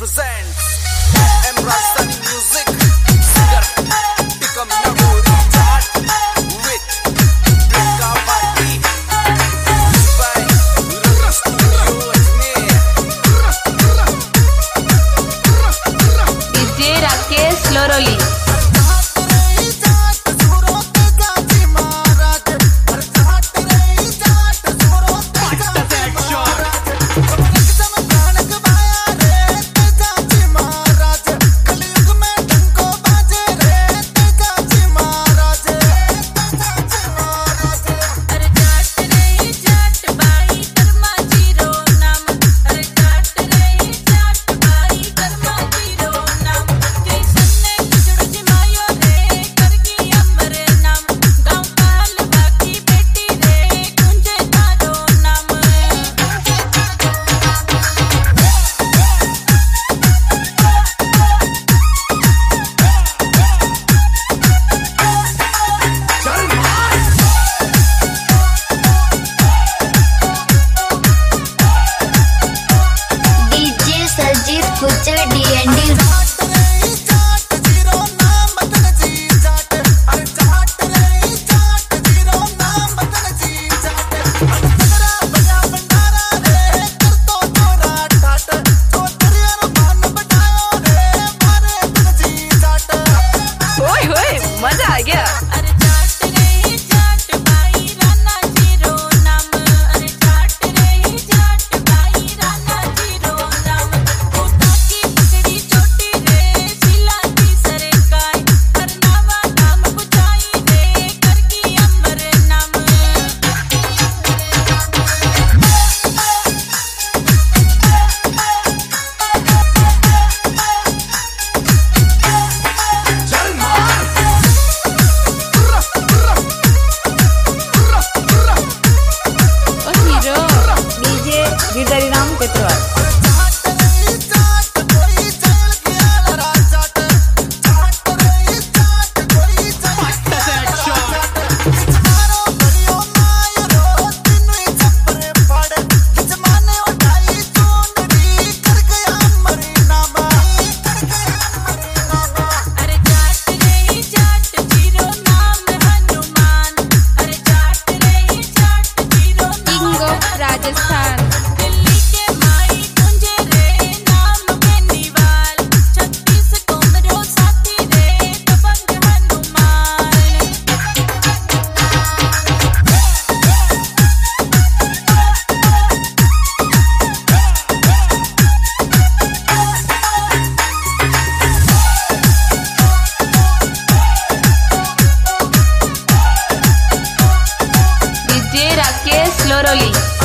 presents Embrace मज़ा आ गया। cây nắm cái tuổi Carolina.